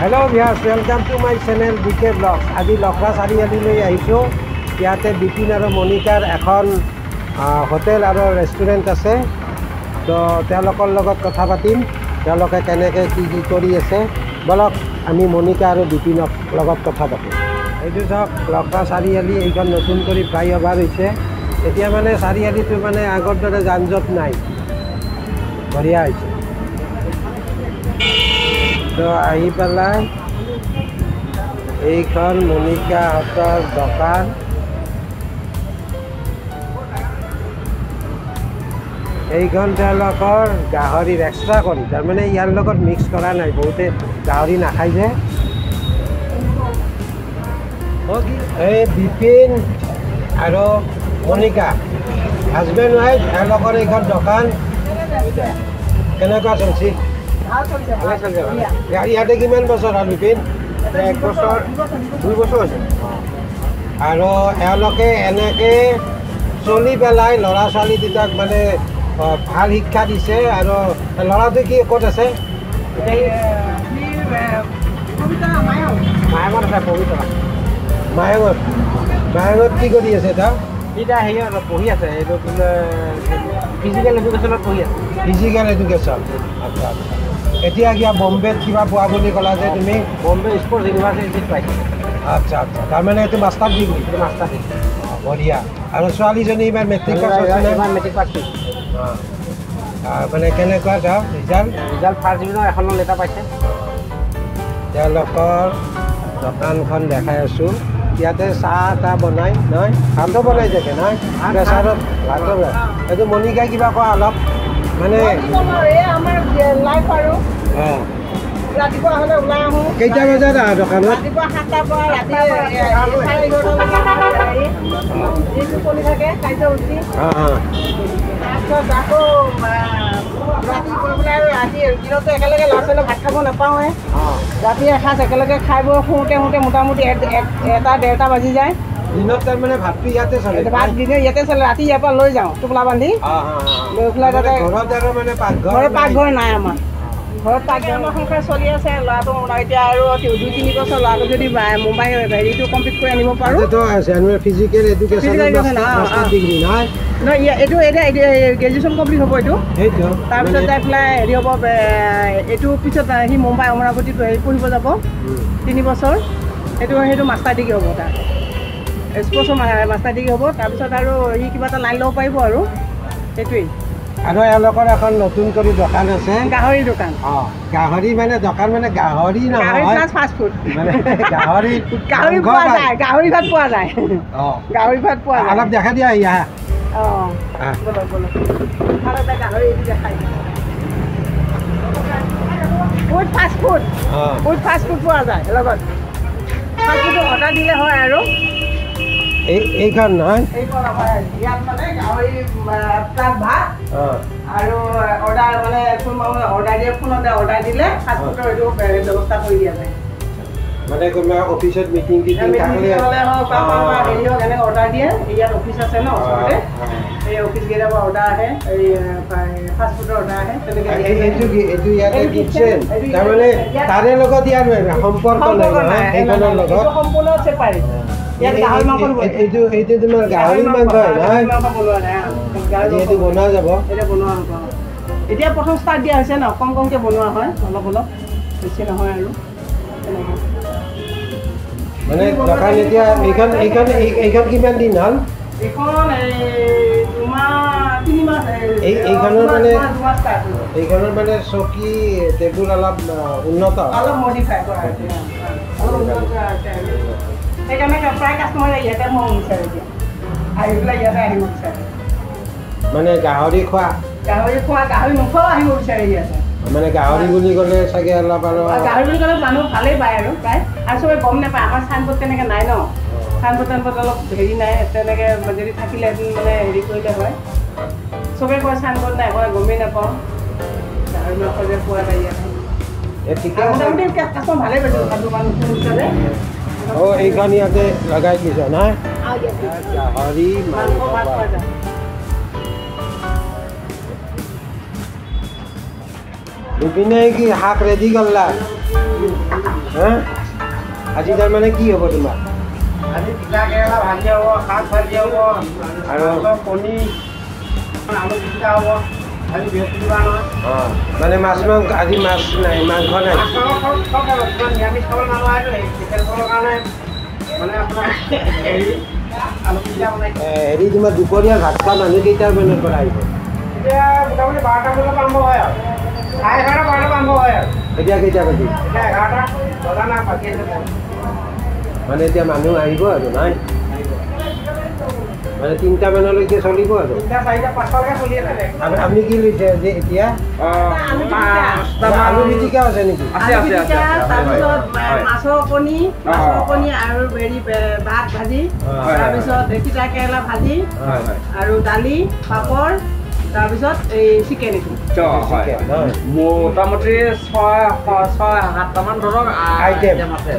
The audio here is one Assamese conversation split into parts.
Hello' viewers welcome to my channel D K blog আজি লখৰা চাৰিআলিলৈ আহিছোঁ। ইয়াতে বিপিন আৰু মণিকাৰ এখন হোটেল আৰু ৰেষ্টুৰেণ্ট আছে। তো তেওঁলোকৰ লগত কথা পাতিম। তেওঁলোকে কেনেকৈ কি কি কৰি আছে। বলক আমি মণিকা আৰু বিপিনৰ লগত কথা পাতিম এইটো চাওক লখৰা চাৰিআলি এইখন নতুন কৰি ফ্লাইঅভাৰ হৈছে। এতিয়া মানে চাৰিআলিটো মানে আগৰ দৰে যান জঁট নাই। বঢ়িয়া হৈছে। তো আহি পেলাই এইখন মণিকাহঁতৰ দোকান। এইখন তেওঁলোকৰ গাহৰিৰ এক্সট্ৰা কৰি তাৰমানে ইয়াৰ লগত মিক্স কৰা নাই বহুতে গাহৰি নাখায় যে। এই বিপিন আৰু মণিকা হাজবেণ্ড ৱাইফ এওঁলোকৰ এইখন দোকান। কেনেকুৱা চলছি? ইয়াতে কিমান বছৰ হ'ল বিপিন? এক বছৰ দুই বছৰ হৈছে? আৰু এওঁলোকে এনেকৈ চলি পেলাই ল'ৰা ছোৱালী দুটাক মানে ভাল শিক্ষা দিছে আৰু ল'ৰাটো কি ক'ত আছে? মায়ঙত আছে পবিত্ৰ। মায়ঙত? মায়ঙত কি কৰি আছে তেওঁ এতিয়া হেৰি আৰু পঢ়ি আছে এইটো ফিজিকেল এডুকেশ্যনত পঢ়ি আছে। ফিজিকেল এডুকেশ্যন আচ্ছা আচ্ছা। এতিয়া কিবা বম্বেত কিবা পোৱা বুলি ক'লা যে তুমি? বম্বে স্পৰ্টছ ইউনিভাৰ্চিটিত পাইছে আচ্ছা আচ্ছা। তাৰমানে এইটো মাষ্টাৰ ডিগ্ৰী এইটো মাষ্টাৰ ডিগ্ৰী বঢ়িয়া। আৰু ছোৱালীজনী এইবাৰ মেট্ৰিক পাছ হৈছে এইবাৰ মেট্ৰিক পাছ কৰিছে মানে কেনেকুৱা তেওঁ ৰিজাল্ট ৰিজাল্ট ফাৰ্ষ্ট ডিভিজনৰ এখনৰ লেটাৰ পাইছে। তেওঁলোকৰ দোকানখন দেখাই আছোঁ। ইয়াতে চাহ তাহ বনাই নহয়? ভাতো বনাই থাকে নহয়? প্ৰেছাৰত ভাতো। এইটো মণিকাই কিবা কোৱা অলপ? মানে আমাৰ লাইফ আৰু। অঁ। ৰাতিপুৱা হ'লে ওলাই আহোঁ। কেইটা বজাত আহা দোকানত? ৰাতিপুৱা সাতটাৰ পৰা ৰাতি চাৰে এঘাৰটালৈকে দিনটো চলি থাকে কাৰ্য উঠি। অঁ অঁ। তাৰপিছত আকৌ আহ, ৰাতি গৈ পেলাই আৰু ৰাতি দিনতো একেলগে ল'ৰা ছোৱালীয়ে ভাত খাব নাপাওঁৱে। অঁ। ৰাতি এসাঁজ একেলগে খাই বৈ শুওঁতে শুওঁতে মোটামুটি এটা ডেৰটা বাজি যায়। দিনত তাৰমানে ভাতটো ইয়াতে চলে। ভাত দিনে ইয়াতে চলে ৰাতি ইয়াৰ পৰা লৈ যাওঁ টোপোলা বান্ধি। অঁ অঁ অঁ লৈ পেলাই তাতে ঘৰত আৰু মানে পাকঘৰ ঘৰত নাই। পাকঘৰ নাই আমাৰ। ঘৰত পাকঘৰ আমাৰ সংসাৰ চলি আছে ল'ৰাটো মোৰ এতিয়া আৰু দুই তিনি বছৰ ল'ৰাটো যদি বা- মুম্বাই হেৰিটো কমপ্লিট কৰি আনিব পাৰোঁ। তাতেতো আছে ফিজিকেল এডুকেশ্যন Physical education, অঁ, মাষ্টাৰ অঁ। ডিগ্ৰী নহয় নহয় ইয়া- এইটো এতিয়া গ্ৰেজুৱেশ্যন কমপ্লিট হ'ব এইটো। তাৰপিছত যাই পেলাই হেৰি হ'ব এইটো পিছত সি মুম্বাই অমৰাৱতীত হেৰি পঢ়িব যাব। তিনি বছৰ। সেইটো সেইটো মাষ্টাৰ ডিগ্ৰী হ'ব তাৰ। স্পৰ্টছৰ মাষ্টাৰ ডিগ্ৰী হ'ব তাৰপিছত আৰু সি কিবা এটা লাইন ল'ব পাৰিব আৰু। সেইটোৱেই। আৰু এওঁলোকৰ এখন নতুন কৰি দোকান আছে। গাহৰি দোকান। অঁ গাহৰি মানে দোকান মানে গাহৰি গাহৰি নহয় প্লাছ ফাষ্ট ফুড মানে গাহৰি গাহৰি মাংস পোৱা পায়। যায় গাহৰি ভাত পোৱা যায়। অঁ। গাহৰি ভাত পোৱা যায়। অলপ দেখা দিয়া ইয়া। অঁ। আহ। ব'লক ব'লক আৰু এটা গাহৰি এইটো দেখাই। উইথ ফাষ্ট ফুড অঁ। উইথ ফাষ্ট ফুড পোৱা যায় লগত। ফাষ্ট ফুড অৰ্ডাৰ দিলে হয় আৰু। এইখন নহয় ইয়াত মানে গাহৰি প্লাছ ভাত অঁ। আৰু অৰ্ডাৰ মানে ফোন অৰ্ডাৰ দিয়ে ফোনতে অৰ্ডাৰ দিলে ফাষ্ট ফুডৰ এইটো ব্যৱস্থা কৰি দিয়া যায়। মানে কোনোবা অফিচত মিটিং টিটিং থাকিলে হ'লে হওক বা কোনোবা হেৰি হওক এনেকৈ অৰ্ডাৰ দিয়ে। ইয়াত অফিচ আছে ন ওচৰতে। এই অফিচ কেইটাৰ পৰা অৰ্ডাৰ আহে এই ফাষ্ট ফুডৰ অৰ্ডাৰ আহে তেনেকৈ এই- দিয়ে। এই- এইটো কি এইটো ইয়াতে এইটো কিটচেন kitchen, এইটো তাৰমানে ইয়াত- তাৰে লগত ইয়াৰ সম্পৰ্ক নাই নাই, সেইখনৰ লগত? সম্পূৰ্ণ separate। ইয়াত এই- গাহৰি মাংস এই- বনোৱা- এই- এইটো এইটো তোমাৰ গাহৰি মাংস হয় গাহৰি নহয় মাংস বনোৱা নাই, অ। গাহৰি আজি মাংস এইটো বনোৱা যাব এতিয়া বনোৱা হ'ব এতিয়া প্ৰথম ষ্টাৰ্ট দিয়া হৈছে ন কম কমকৈ বনোৱা হয় অলপ অলপ বেছি নহয় আৰু মানে দোকান এতিয়া এইখন এইখন এই- এইখন কিমান দিন হ'ল এইখন এইখনৰ মানে এইখনৰ মানে চকী টেবুল অলপ উন্নত অলপ মডিফাই কৰা হৈছে সেইকাৰণে প্ৰায় কাষ্টমাৰে ইয়াতে সোমাব বিচাৰে এতিয়া আহি পেলাই ইয়াতে আহিব বিচাৰে মানে গাহৰি খোৱা গাহৰি খোৱা গাহৰি নোখোৱাও আহিব বিচাৰে ইয়াতে মানে গাহৰি বুলি ক'লে চাগে অলপ আৰু গাহৰি বুলি ক'লে মানুহ ভালেই পায় আৰু প্ৰায় আৰু চবে গম নাপায় আমাৰ চাইনবোৰ্ড তেনেকৈ নাই ন চাইনবোৰ্ড টাইনবোৰ্ড অলপ হেৰি নাই তেনেকৈ যদি থাকিলে মানে হেৰি কৰিলে হয় চবে কয় চাইনবোৰ্ড নাই কয় গমেই নাপাওঁ গাহৰি মাংস যে পোৱা যায় ইয়াতে মোটামুটি কাষ্টমাৰ ভালেই পাইছোঁ দোকান নতুন হিচাপে অঁ এইখন ইয়াতে লগাই দিছ যায় বিপিনে কি শাক ৰেডি কৰলা হা আজি তাৰমানে কি হ'ব তোমাৰ আজি তিতা কেৰেলা ভাজি হ'ব শাক ভাজি হ'ব আৰু অলপ কণী আলু পিটিকা হ'ব মানে মাছ মাংস আজি মাছ নাই মাংস নাই। হেৰি তোমাৰ দুপৰীয়া ভাত খোৱা মানুহ কেইটাৰ মানৰ পৰা আহিব। এতিয়া কেইটা বাজি। মানে এতিয়া মানুহ আহিব আৰু নাই? মানে তিনিটা মানলৈকে চলিব আৰু? আপুনি কি লৈছে যে এতিয়া? আলু পিটিকা। আছে নেকি। মাছৰ কণী মাছৰ। কণী আৰু হেৰি ভাত ভাজি। তাৰপিছত তিতা কেৰেলা ভাজি হয় হয়। আৰু দালি পাপৰ তাৰপিছত এই চিকেন এইটো। মোটামুটি ছয় ছয় সাতটামান ধৰক আ- Item. item আছে।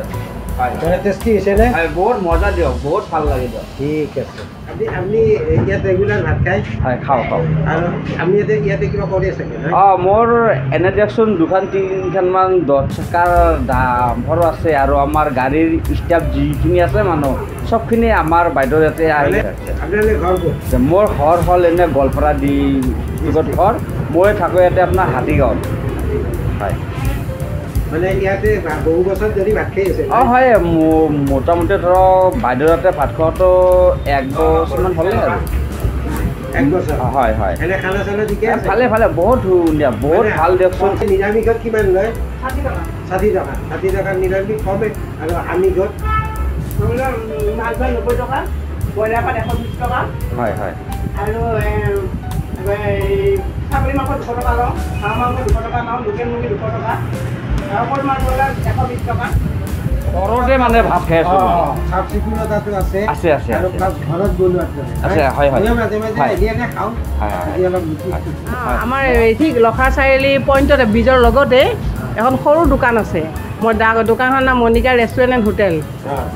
মানে টেষ্টি হৈছেনে হয় বহুত মজা দিয়ক বহুত ভাল লাগে দিয়ক। ঠিক আছে। আপুনি আপুনি ইয়াত ৰেগুলাৰ ভাত খায় হয় খাওঁ খাওঁ। আৰু আপুনি ইয়াতে ইয়াতে কিবা কৰি আছে নেকি? অঁ মোৰ এনে দিয়কচোন দুখন তিনিখনমান দহ চকাৰ দাম্পৰো আছে আৰু আমাৰ গাড়ীৰ ষ্টাফ যিখিনি আছে মানুহ চবখিনি আমাৰ বাইদেউ ইয়াতে আহি মোৰ ঘৰ হ'ল এনে গোৱালপাৰা দি ঘৰ মই থাকোঁ ইয়াতে আপোনাৰ হাতীগাঁৱত। হয়। মানে ইয়াতে ভা- বহু বছৰ ধৰি ভাত খাই আছে। অঁ হয় মোটামুটি ধৰক বাইদেউ ভাত খোৱাটো এক বছৰমান হ'লে আৰু? হয় হয়। ভালে ভালে বহুত ধুনীয়া বহুত ভাল দিয়কচোন। নিৰামিষত কিমান লয়? ষাঠি টকা। ষাঠি টকা। নিৰামিষ কমে আৰু আমিষত ধৰি লওক উম, মাছ ভাত নব্বৈ টকা ব্ৰইলাৰ পাত এশ বিছ টকা। হয় হয়। আৰু এ, এই ছাগলী মাংস দুশ টকা লওঁ হাঁহ মাংস দুশ টকা লওঁ লোকেল মুৰ্গী দুশ টকা। ঘৰতে মানে ভাত খাই আছোঁ। চাফ চিকুণতাটো আছে। আছে, আছে, আৰু। প্লাছ ঘৰত বনোৱাটো আছে, হয়, মাজে মাজে খাওঁ। আমাৰ ঠিক লখৰা চাৰিআলি পইণ্টতে ব্ৰিজৰ লগতে এখন সৰু দোকান আছে। মই দোকানখনৰ নাম মণিকা ৰেষ্টুৰেণ্ট এণ্ড হোটেল। অঁ।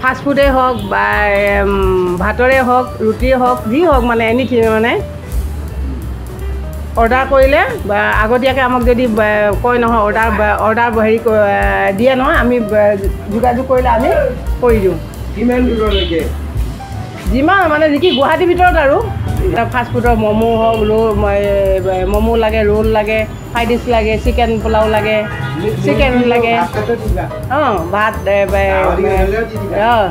ফাষ্ট ফুডেই হওক বা ভাতৰে হওক ৰুটিয়ে হওক যি হওক মানে এনিথিং মানে। অৰ্ডাৰ কৰিলে আগতীয়াকৈ আমাক যদি কয় নহয় অৰ্ডাৰ অৰ্ডাৰ হেৰি দিয়ে নহয় আমি যোগাযোগ কৰিলে আমি কৰি দিওঁ। কিমান দূৰলৈকে? যিমান মানে যি কি গুৱাহাটীৰ ভিতৰত আৰু। ফাষ্ট ফুডৰ ম'ম' হওক ৰোল ম'ম' লাগে ৰোল লাগে ফ্ৰাইড ৰাইচ লাগে চিকেন পোলাও লাগে চিকেন লাগে। অঁ ভাত। অঁ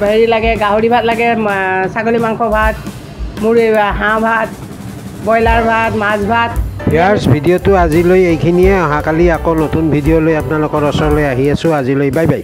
হেৰি লাগে গাহৰি ভাত লাগে ছাগলী মাংস ভাত মোৰ হাঁহ ভাত। ব্ৰইলাৰ ভাত মাছ ভাত। ইয়াৰ ভিডিঅ'টো আজিলৈ এইখিনিয়ে। অহাকালি আকৌ নতুন ভিডিঅ' লৈ আপোনালোকৰ ওচৰলৈ আহি আছোঁ। আজিলৈ বাই বাই।